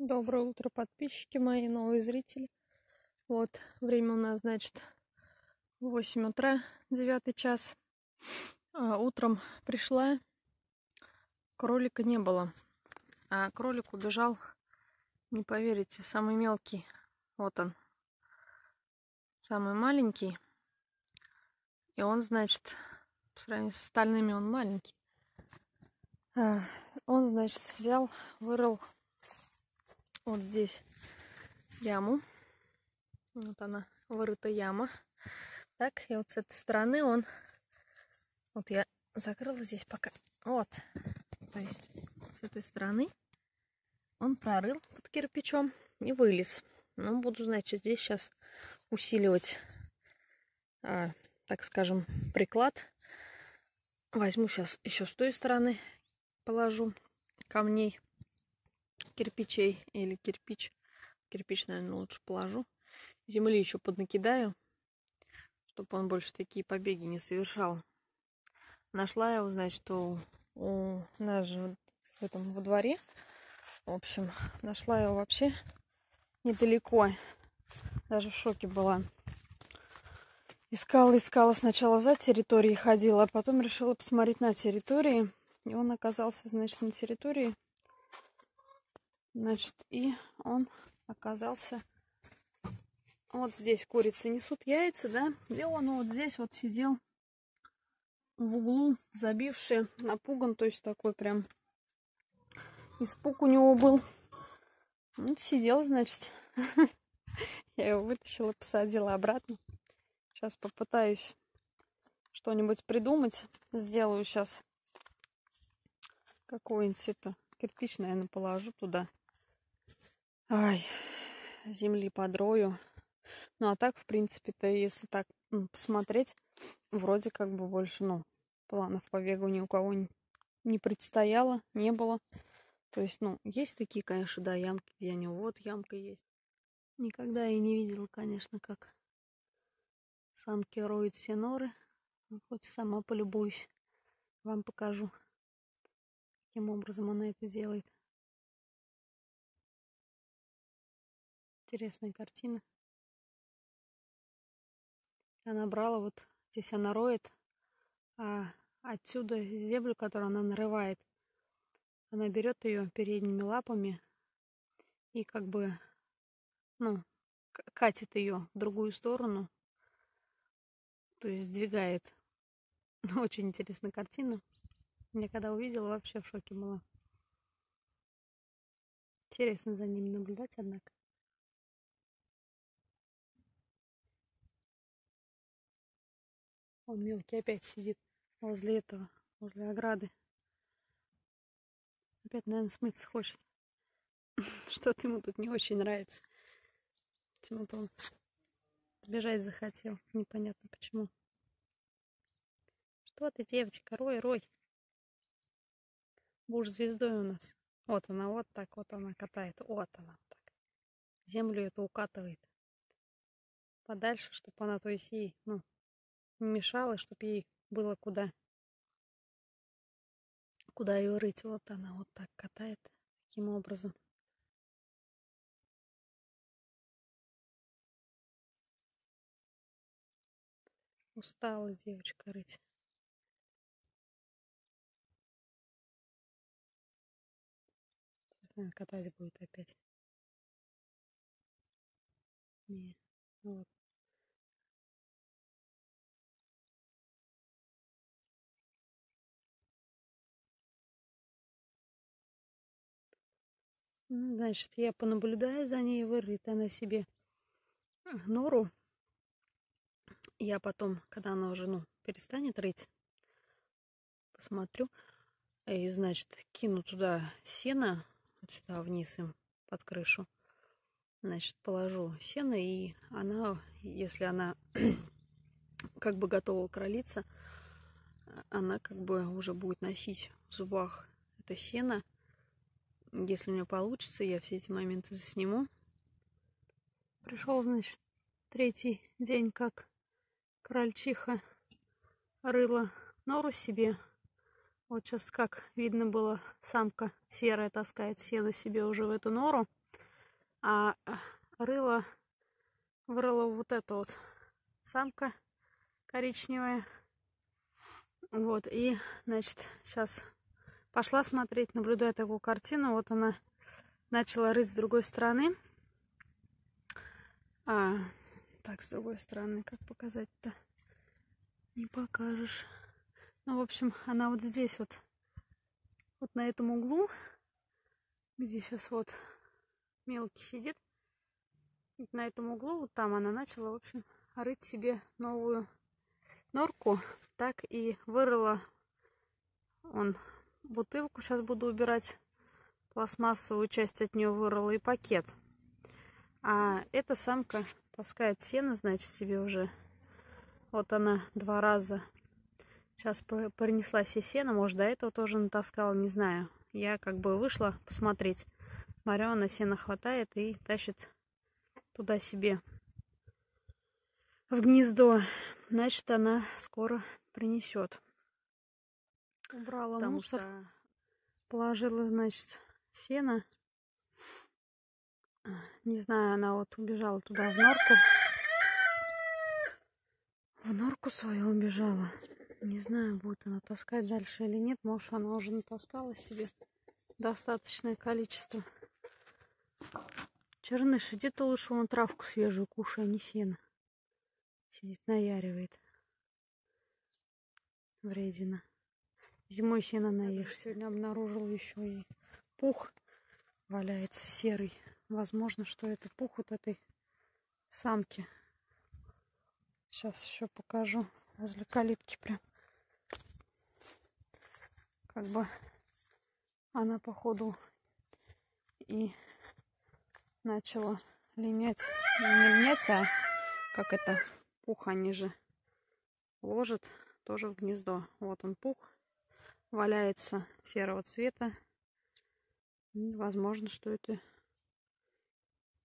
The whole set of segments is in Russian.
Доброе утро, подписчики мои, новые зрители. Вот, время у нас, значит, 8 утра, 9 час. А, утром пришла, кролика не было. А кролик убежал, не поверите, самый мелкий. Вот он, самый маленький. И он, значит, по сравнению с остальными, он маленький. А, он, значит, взял, вырыл вот здесь яму. Вот она, вырыта яма. Так, и вот с этой стороны он... Вот я закрыла здесь пока. Вот. То есть с этой стороны он прорыл под кирпичом и вылез. Ну, буду, значит, здесь сейчас усиливать, а, так скажем, приклад. Возьму сейчас еще с той стороны, положу камней кирпичей или кирпич. Кирпич, наверное, лучше положу. Земли еще поднакидаю, чтобы он больше такие побеги не совершал. Нашла я его, значит, у, у нас же в этом во дворе. В общем, нашла его вообще недалеко. Даже в шоке была. Искала, искала сначала за территорией ходила, а потом решила посмотреть на территории. И он оказался, значит, на территории Значит, и он оказался вот здесь курицы несут яйца, да, и он вот здесь вот сидел в углу, забивший, напуган, то есть такой прям испуг у него был. Ну, сидел, значит. Я его вытащила, посадила обратно. Сейчас попытаюсь что-нибудь придумать. Сделаю сейчас какой-нибудь это кирпич, наверное, положу туда. Ай, земли подрою. Ну, а так, в принципе-то, если так посмотреть, вроде как бы больше, ну, планов побега ни у кого не, не предстояло, не было. То есть, ну, есть такие, конечно, да, ямки, где они, вот ямка есть. Никогда я не видела, конечно, как самки роют все норы. Ну, хоть сама полюбуюсь, вам покажу, каким образом она это делает. Интересная картина. Она брала вот здесь она роет, а отсюда землю, которую она нарывает, она берет ее передними лапами и как бы, ну, катит ее в другую сторону, то есть сдвигает. Очень интересная картина. Я когда увидела, вообще в шоке была. Интересно за ними наблюдать, однако. Он мелкий опять сидит возле этого, возле ограды. Опять, наверное, смыться хочет. Что-то ему тут не очень нравится. Почему-то он сбежать захотел. Непонятно почему. Что ты, девочка, рой, рой. Будешь звездой у нас. Вот она, вот так вот она катает. Вот она так. Землю эту укатывает. Подальше, чтобы она, то есть ей, ну, не мешало, чтобы ей было куда куда ее рыть. Вот она вот так катает таким образом. Устала девочка рыть. Наверное, катать будет опять. Не, вот. Значит, я понаблюдаю за ней, вырыт она себе нору. Я потом, когда она уже, ну, перестанет рыть, посмотрю. И, значит, кину туда сено, вот сюда вниз им под крышу. Значит, положу сено, и она, если она как бы готова кролиться, она как бы уже будет носить в зубах это сено если у меня получится, я все эти моменты засниму. Пришел, значит, третий день, как крольчиха рыла нору себе. Вот сейчас, как видно было, самка серая таскает сено себе уже в эту нору. А рыло вырыла вот эта вот самка коричневая. Вот, и, значит, сейчас пошла смотреть, наблюдая такую картину. Вот она начала рыть с другой стороны. А, так, с другой стороны, как показать-то? Не покажешь. Ну, в общем, она вот здесь вот, вот на этом углу, где сейчас вот мелкий сидит, на этом углу, вот там она начала, в общем, рыть себе новую норку. Так и вырыла он бутылку. Сейчас буду убирать пластмассовую часть от нее вырыла и пакет. А эта самка таскает сено, значит, себе уже. Вот она два раза сейчас принесла себе сено. Может, до этого тоже натаскала, не знаю. Я как бы вышла посмотреть. Смотрю, она сено хватает и тащит туда себе в гнездо. Значит, она скоро принесет. Убрала Потому мусор. Что... Положила, значит, сено. Не знаю, она вот убежала туда в норку. В норку свою убежала. Не знаю, будет она таскать дальше или нет. Может, она уже натаскала себе достаточное количество. Черныш, иди ты лучше вон травку свежую кушай, а не сено. Сидит, наяривает. Вредина. Зимой сено наешь. Сегодня обнаружил еще и пух валяется серый. Возможно, что это пух вот этой самки. Сейчас еще покажу возле калитки прям. Как бы она походу и начала линять. Не линять, а как это пух они же ложат тоже в гнездо. Вот он пух валяется серого цвета. И возможно, что это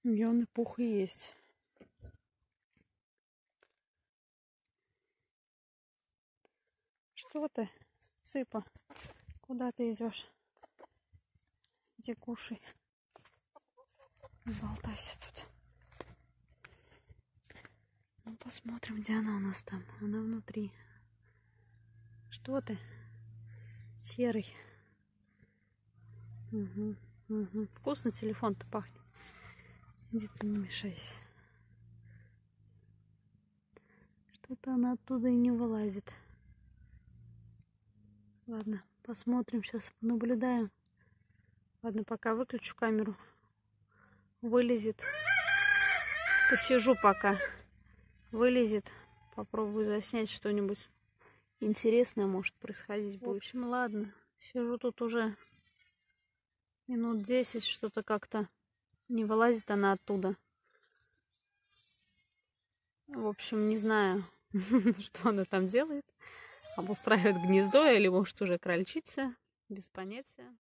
Миллионы пух и есть. Что ты, Цыпа? Куда ты идешь? Иди кушай. Болтайся тут. Ну, посмотрим, где она у нас там. Она внутри. Что ты? Серый. Угу, угу. Вкусно телефон-то пахнет. Иди ты не мешайся. Что-то она оттуда и не вылазит. Ладно, посмотрим, сейчас понаблюдаем. Ладно, пока выключу камеру. Вылезет. Посижу пока. Вылезет. Попробую заснять что-нибудь интересное, может, происходить будет. В общем, ладно. Сижу тут уже минут 10, что-то как-то не вылазит она оттуда. В общем, не знаю, что она там делает. Обустраивает гнездо или, может, уже крольчица. Без понятия.